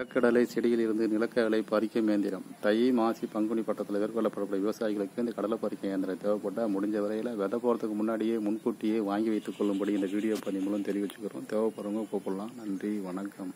நிலக்கடலை செடியில் இருந்து நிலக்கடலை பறிக்கும் இயந்திரம். தை மாசி பங்குனி பட்டத்தில் எதிர்கொள்ளப்படக்கூடிய விவசாயிகளுக்கு இந்த கடலை பறிக்கும் இயந்திரம் தேவைப்பட்டால் முடிஞ்ச வரையில் விதை போகிறதுக்கு முன்னாடியே முன்கூட்டியே வாங்கி வைத்துக் கொள்ளும்படி இந்த வீடியோ பதிவு மூலம் தெரிவிச்சுக்கிறோம். தேவைப்படுறவங்க கூப்பிடலாம். நன்றி. வணக்கம்.